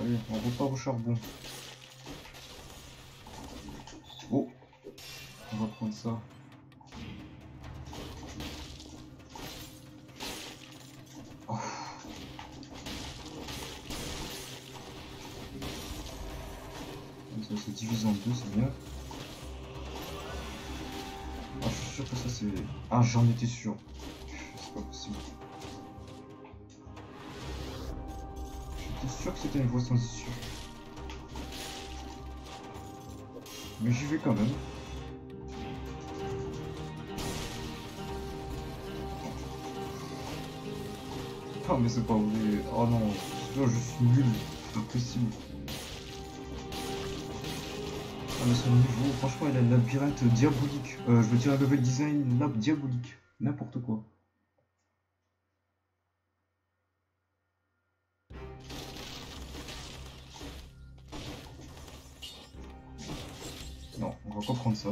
Allez, on repart au charbon. Oh On va prendre ça. Ah, j'en étais sûr. C'est pas possible. J'étais sûr que c'était une voie sans issue. Mais j'y vais quand même. Ah mais c'est pas vrai. Oh non, je suis nul. C'est impossible. Ah niveau, franchement il a un labyrinthe diabolique. Euh, je veux dire level design lab diabolique. N'importe quoi. Non, on va pas prendre ça.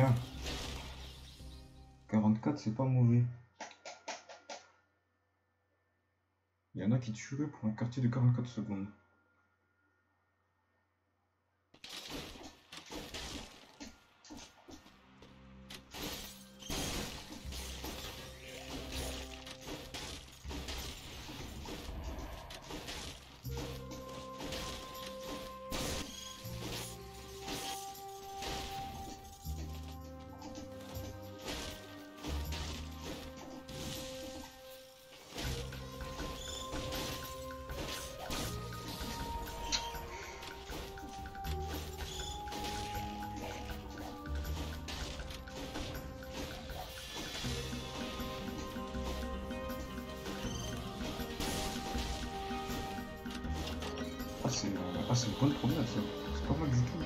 Bien. 44, c'est pas mauvais. Il y en a qui tueraient pour un quartier de 44 secondes. Ah, c'est une bonne promenade, ça. C'est pas mal du tout.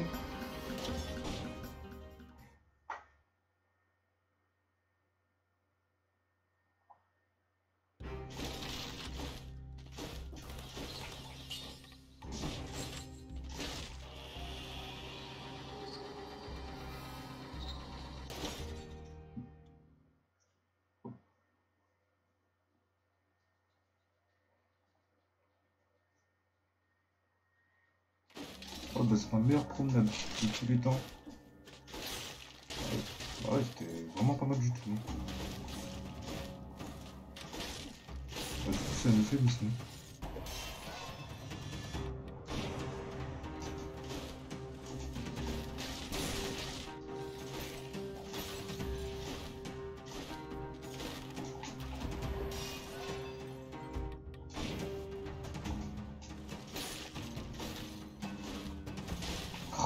Oh, bah, c'est ma meilleure promenade de tous les temps. Ouais, c'était vraiment pas mal du tout. Bah, du coup, c'est un euphémisme.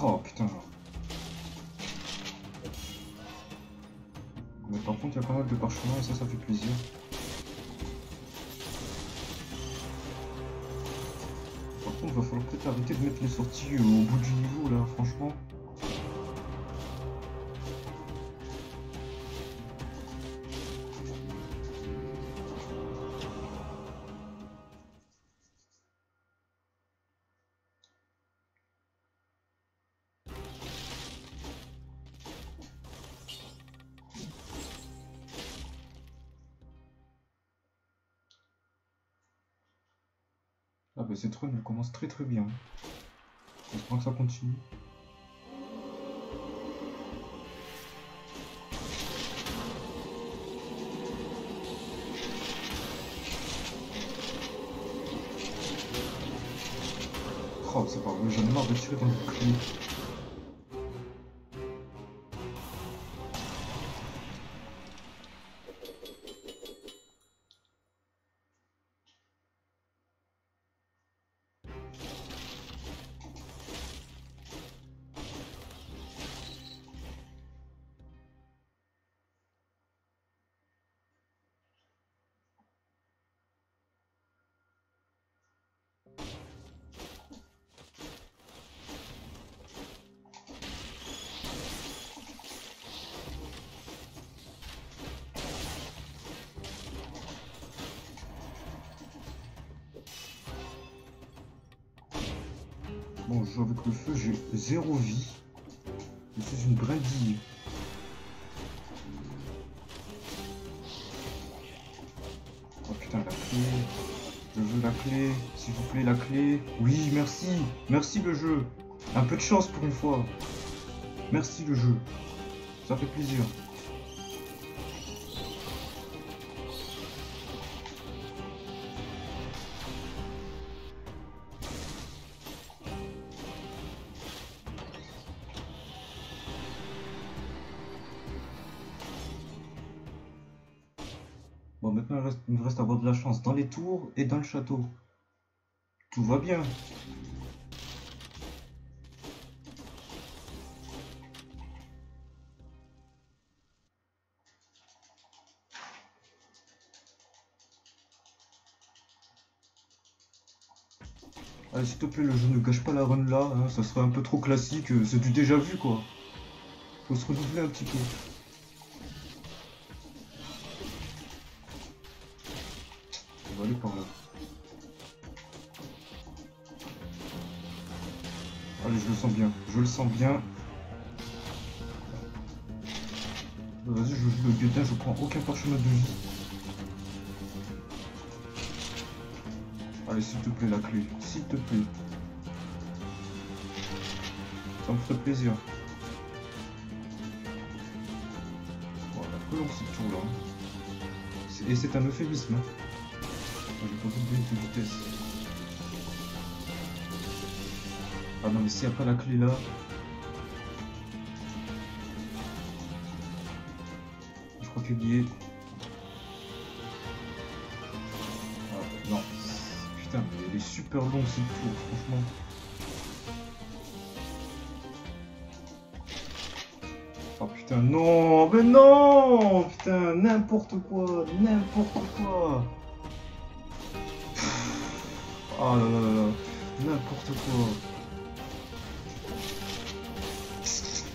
Oh putain. Mais par contre, il y a pas mal de parchemins et ça, ça fait plaisir. Par contre, va falloir peut-être arrêter de mettre les sorties au bout du niveau là, franchement. Bah cette run elle commence très très bien. J'espère que ça continue. Oh, c'est pas vrai, j'en ai marre de tirer dans le bouclier. Bon, je joue avec le feu, j'ai zéro vie. Je suis une brindille. Oh putain, la clé. Je veux la clé. S'il vous plaît, la clé. Oui, merci. Merci le jeu. Un peu de chance pour une fois. Merci le jeu. Ça fait plaisir. Reste, à avoir de la chance dans les tours et dans le château. Tout va bien. Allez, s'il te plaît, le jeu ne gâche pas la run là, hein, ça serait un peu trop classique, euh, c'est du déjà vu quoi. Faut se renouveler un petit peu. Allez, je le sens bien, je le sens bien. Vas-y, je joue le guetin, je prends aucun parchemin de vie. Allez, s'il te plaît, la clé. S'il te plaît. Ça me ferait plaisir. Voilà, que long ce tour là. Et c'est un euphémisme. Hein. J'ai pas de vitesse. Ah non, mais s'il n'y a pas la clé là. Je crois qu'il y est. Ah, non. Putain, mais il est super long ce tour, franchement. Oh putain, non, mais non Putain, n'importe quoi, n'importe quoi Oh là là là, n'importe quoi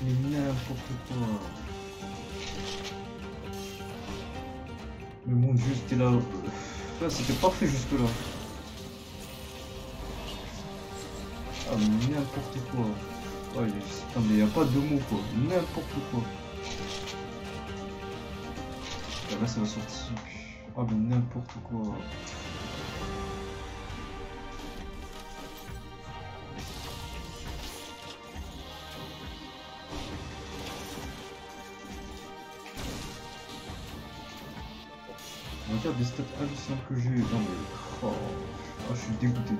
Mais n'importe quoi Mais dieu, c'était là... Là, c'était parfait jusque là. Ah mais n'importe quoi. Il- non mais y a pas de mots quoi. N'importe quoi. Ah, là ça va sortir. Ah mais n'importe quoi. Les stats hallucinantes que j'ai. Non mais. Oh, oh, je suis dégoûté.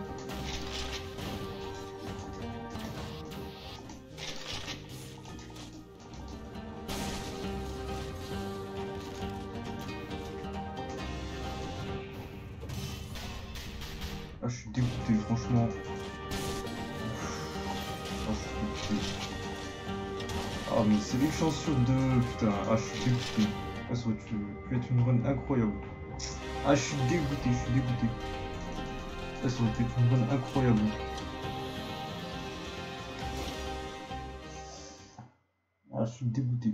Ah, je suis dégoûté, franchement. Ah, je suis dégoûté. Ah, mais c'est une chance sur deux, putain. Ah, je suis dégoûté. Ah, ça aurait pu être une run incroyable. Ah, je suis dégoûté, je suis dégoûté. Ah, ça aurait être une run incroyable. Ah, je suis dégoûté.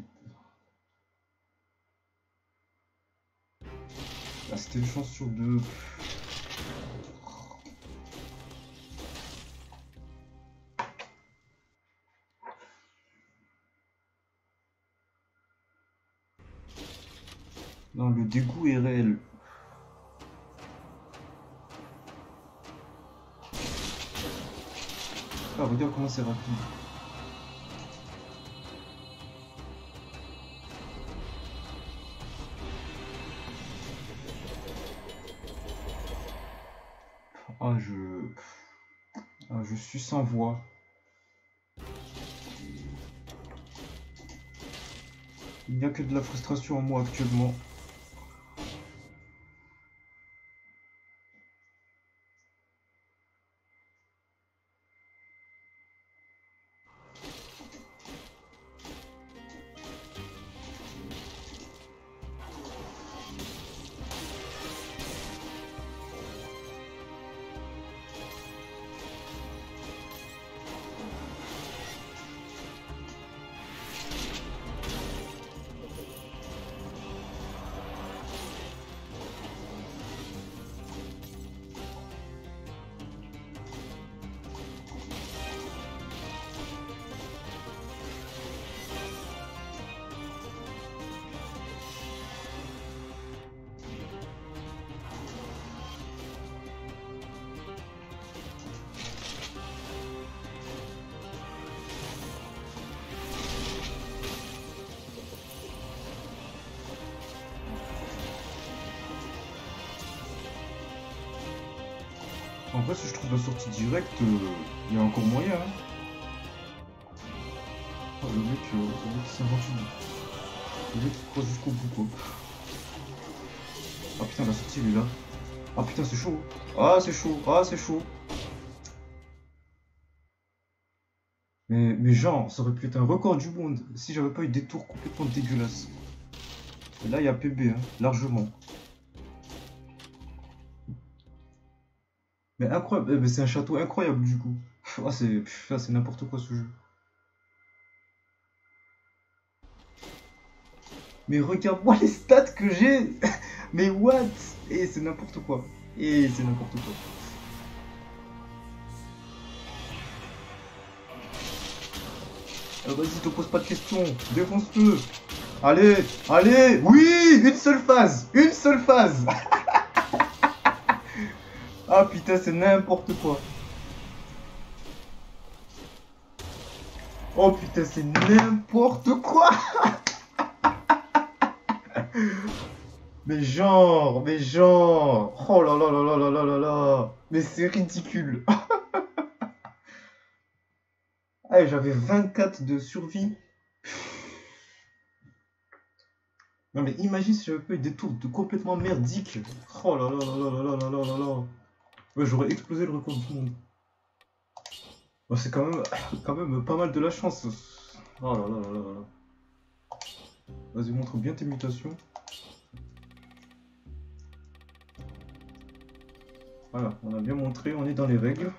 Ah, c'était une chance sur deux. Non, le dégoût est réel. regarde comment c'est rapide. Ah, je... Ah, je suis sans voix. Il n'y a que de la frustration en moi actuellement. Si je trouve la sortie directe, euh, il y a encore moyen. Hein. Oh, le mec, euh, le mec s'invente Le mec il croit jusqu'au bout quoi. Ah putain, la sortie elle est là. Ah putain, c'est chaud. Ah, c'est chaud. Ah, c'est chaud. Mais, mais genre, ça aurait pu être un record du monde si j'avais pas eu des tours complètement dégueulasses. Et là, il y a PB, hein, largement. Mais incroyable, eh, c'est un château incroyable du coup. Ah, c'est c'est n'importe quoi ce jeu. Mais regarde-moi les stats que j'ai Mais what? Et c'est n'importe quoi. Et c'est n'importe quoi. vas-y, te pose pas de questions. Défonce-le. Allez, allez Oui Une seule phase Une seule phase Ah putain, c'est n'importe quoi. Oh putain, c'est n'importe quoi. mais genre, mais genre. Oh là là là là là là là là. Mais c'est ridicule. ah, j'avais 24 de survie. Non mais imagine si pas eu des tours de complètement merdiques. Oh là là là là là là là là là. Ouais, j'aurais explosé le record du monde. c'est quand même, quand même pas mal de la chance. Oh là là là là là. Vas-y, montre bien tes mutations. Voilà, on a bien montré, on est dans les règles.